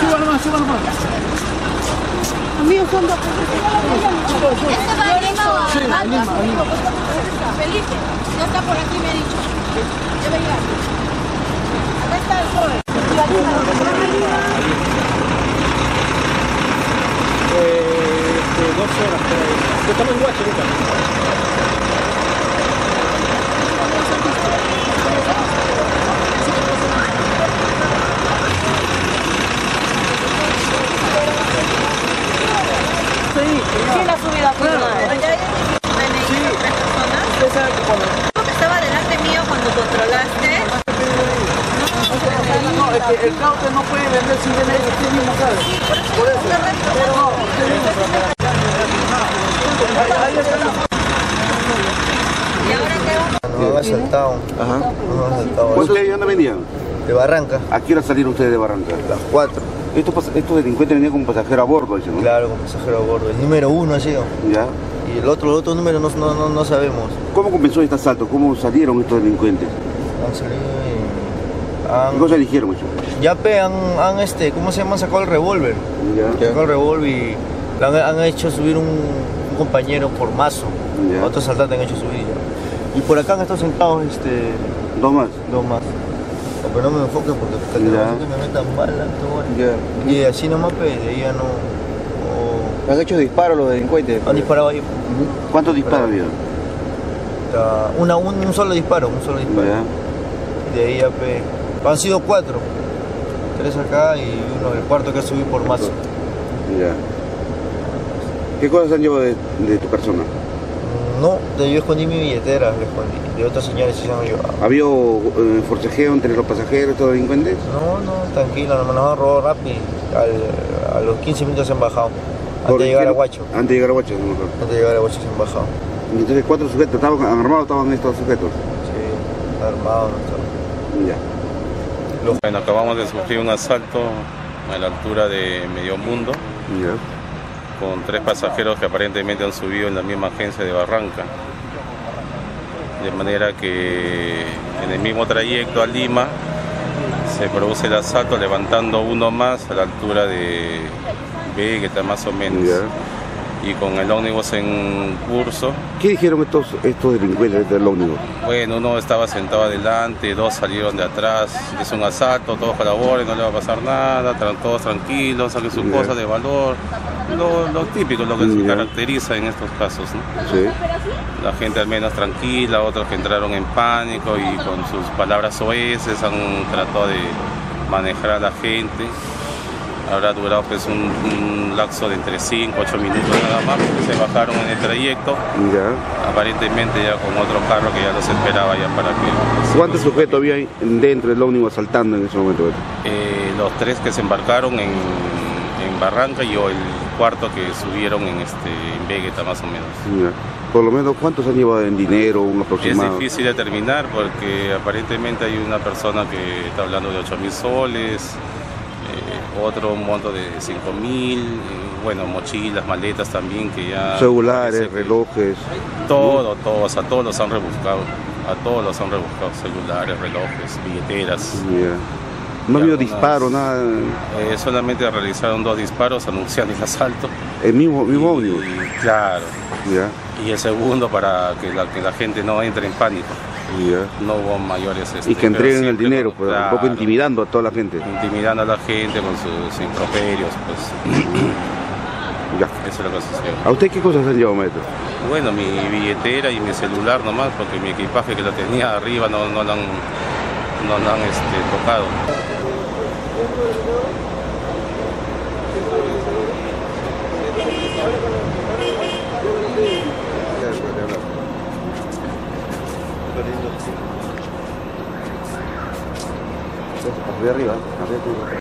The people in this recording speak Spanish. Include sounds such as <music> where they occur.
Súbalo más, súbalo más. Amigos, son dos. ¿Este va a Lima Sí, a Lima. Felipe, no está por aquí, me ha dicho. Debe llegar. Acá está el joven. Eh, este, dos horas. por ahí. Estamos en Guache ahorita. Sí, Sí, la subida fue Claro. una. Sí. tres personas. usted sabe que cuando... Creo que estaba delante mío cuando controlaste. No, es que el caute no puede vender sin tener usted mismo sabe. Por eso. Pero no, usted mismo. Nos han asaltado, Ajá. nos han asaltado. ¿Ustedes de dónde venían? De Barranca, ¿A qué hora salieron ustedes de Barranca? las 4. Estos, delincuentes venían con pasajero a bordo, dicen, ¿no? Claro, con pasajero a bordo. El número uno ha sido. ¿Ya? Y el otro, el otro número no, no, no, no sabemos. ¿Cómo comenzó este asalto? ¿Cómo salieron estos delincuentes? Han salido y- ¿Qué han- cosa eligieron eso? ya pe, han, han, este, ¿cómo se llama? Han sacado el revólver. ¿Ya? Sacado el revólver y le han, han hecho subir un, un compañero por mazo. Ya. Otros asaltantes han hecho subir ya. Y por acá han estado sentados este, ¿Dos más? dos más. Pero no me enfoque porque hasta que no que me metan bala, todo. Ya. Y así nomás, pe, de ahí ya no. Han hecho disparos los delincuentes. han disparado ahí. ¿Cuántos disparos había? Una, un, un solo disparo, un solo disparo. Ya. Y de ahí ya pe, han sido cuatro. Tres acá y uno, el cuarto que subí por mazo. Ya. ¿Qué cosas han llevado de, de tu persona? No, yo escondí mi billetera, le escondí. De otros señores sí se han llevado. ¿Había eh, forcejeo entre los pasajeros, estos delincuentes? No, no, tranquilo, nos han robado rápido. Al- a los 15 minutos se han bajado. Antes ¿Por de llegar a no? Huacho. Antes de llegar a lo mejor. Antes de llegar a Huacho se han bajado. Y Entonces, cuatro sujetos, ¿estaban armados estaban estos sujetos? Sí, armados. no. Ya. Bueno, acabamos de sufrir un asalto a la altura de Medio Mundo con tres pasajeros que aparentemente han subido en la misma agencia de Barranca. De manera que en el mismo trayecto a Lima se produce el asalto levantando uno más a la altura de Vegeta más o menos. Y con el ómnibus en curso, ¿Qué dijeron estos, estos delincuentes del ómnibus? bueno, uno estaba sentado adelante, dos salieron de atrás, es un asalto, todos colaboren, no le va a pasar nada, tra- todos tranquilos, saquen sus cosas de valor, lo, lo típico, lo que se caracteriza en estos casos, ¿no? Sí. La gente al menos tranquila, otros que entraron en pánico y con sus palabras soeces han tratado de manejar a la gente. Habrá durado pues un, un lapso de entre 5 8 minutos nada más, porque se bajaron en el trayecto, Ya. aparentemente ya con otro carro que ya los esperaba ya para que... ¿Cuántos sujetos había dentro del ómnibus asaltando en ese momento? Eh, los tres que se embarcaron en, en Barranca y yo el cuarto que subieron en este en Vegeta más o menos. Ya. Por lo menos, ¿cuántos han llevado en dinero, un Es aproximado? difícil determinar porque aparentemente hay una persona que está hablando de 8 mil soles, otro un monto de 5 mil, bueno, mochilas, maletas también que ya... Celulares, que- relojes. Todo, todos, a todos los han rebuscado, a todos los han rebuscado, celulares, relojes, billeteras. No ha habido disparo, nada. Eh, solamente realizaron dos disparos anunciando el asalto. El mismo, mismo. Y, claro. Y el segundo para que la, que la gente no entre en pánico. Ya. No hubo mayores... este, Y que entreguen el dinero, pues, un poco intimidando a toda la gente. Intimidando a la gente con sus improperios, pues. <clears throat> Ya. Eso es lo que sucedió. ¿A usted qué cosas han llevado, maestro? Bueno, mi billetera y mi celular nomás, porque mi equipaje que lo tenía arriba no, no lo han, no lo han este, tocado. Arriba, arriba,